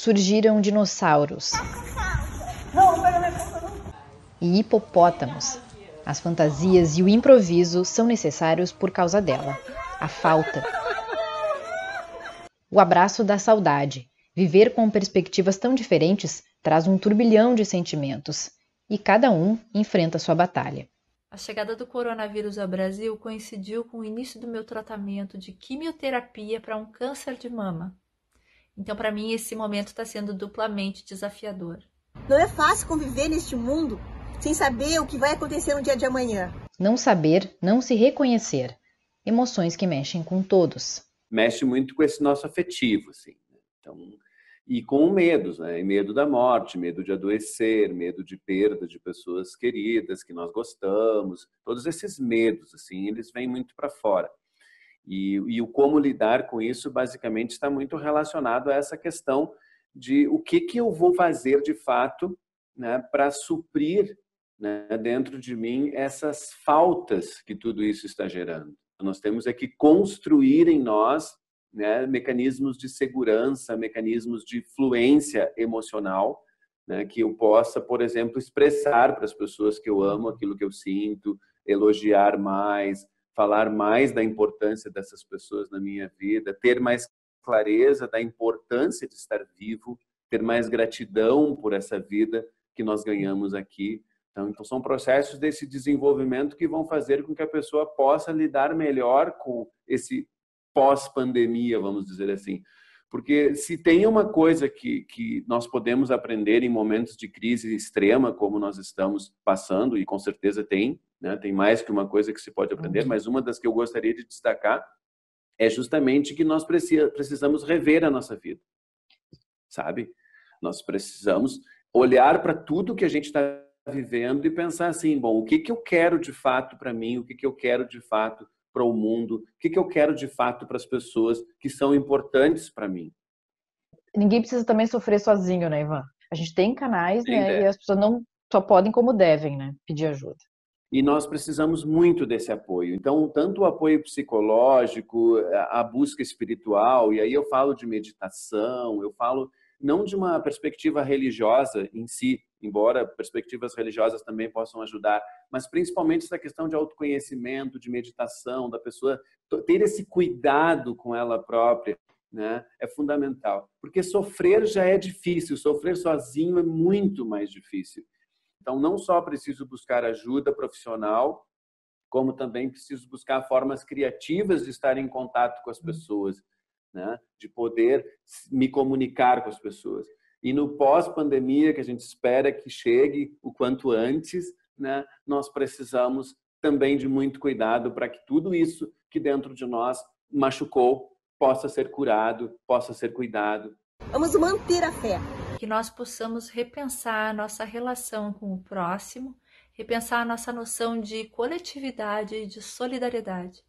surgiram dinossauros e hipopótamos. As fantasias e o improviso são necessários por causa dela. A falta. O abraço da saudade. Viver com perspectivas tão diferentes traz um turbilhão de sentimentos e cada um enfrenta sua batalha. A chegada do coronavírus ao Brasil coincidiu com o início do meu tratamento de quimioterapia para um câncer de mama. Então, para mim, esse momento está sendo duplamente desafiador. Não é fácil conviver neste mundo sem saber o que vai acontecer no dia de amanhã. Não saber, não se reconhecer. Emoções que mexem com todos. Mexe muito com esse nosso afetivo, assim. Né? Então, e com medos, né? Medo da morte, medo de adoecer, medo de perda de pessoas queridas que nós gostamos. Todos esses medos, assim, eles vêm muito para fora. E, e o como lidar com isso, basicamente, está muito relacionado a essa questão de o que, que eu vou fazer de fato né, para suprir né, dentro de mim essas faltas que tudo isso está gerando. Nós temos é que construir em nós né, mecanismos de segurança, mecanismos de fluência emocional, né, que eu possa, por exemplo, expressar para as pessoas que eu amo aquilo que eu sinto, elogiar mais, falar mais da importância dessas pessoas na minha vida, ter mais clareza da importância de estar vivo, ter mais gratidão por essa vida que nós ganhamos aqui. Então, então, são processos desse desenvolvimento que vão fazer com que a pessoa possa lidar melhor com esse pós-pandemia, vamos dizer assim. Porque se tem uma coisa que, que nós podemos aprender em momentos de crise extrema, como nós estamos passando, e com certeza tem, né? tem mais que uma coisa que se pode aprender, uhum. mas uma das que eu gostaria de destacar é justamente que nós precisamos rever a nossa vida, sabe? Nós precisamos olhar para tudo que a gente está vivendo e pensar assim, bom, o que, que eu quero de fato para mim, o que, que eu quero de fato para o mundo, o que, que eu quero de fato para as pessoas que são importantes para mim. Ninguém precisa também sofrer sozinho, né, Ivan? A gente tem canais, né, e as pessoas não só podem como devem, né, pedir ajuda. E nós precisamos muito desse apoio. Então, tanto o apoio psicológico, a busca espiritual, e aí eu falo de meditação, eu falo não de uma perspectiva religiosa em si, embora perspectivas religiosas também possam ajudar, mas principalmente essa questão de autoconhecimento, de meditação, da pessoa ter esse cuidado com ela própria, né, é fundamental. Porque sofrer já é difícil, sofrer sozinho é muito mais difícil. Então, não só preciso buscar ajuda profissional, como também preciso buscar formas criativas de estar em contato com as pessoas, né, de poder me comunicar com as pessoas. E no pós-pandemia, que a gente espera que chegue o quanto antes, né, nós precisamos também de muito cuidado para que tudo isso que dentro de nós machucou possa ser curado, possa ser cuidado. Vamos manter a fé. Que nós possamos repensar a nossa relação com o próximo, repensar a nossa noção de coletividade e de solidariedade